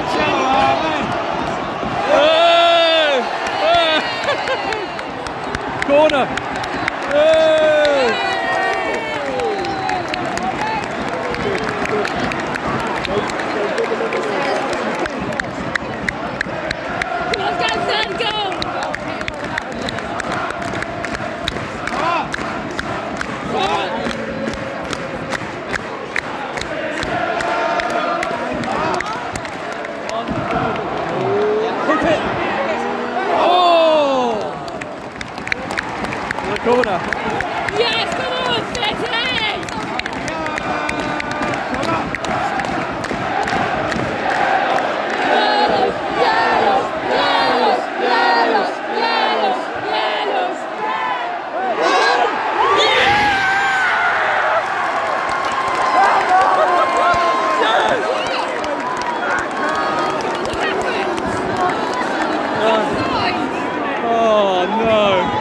Corner. Corner. Yes, come on. Oh no.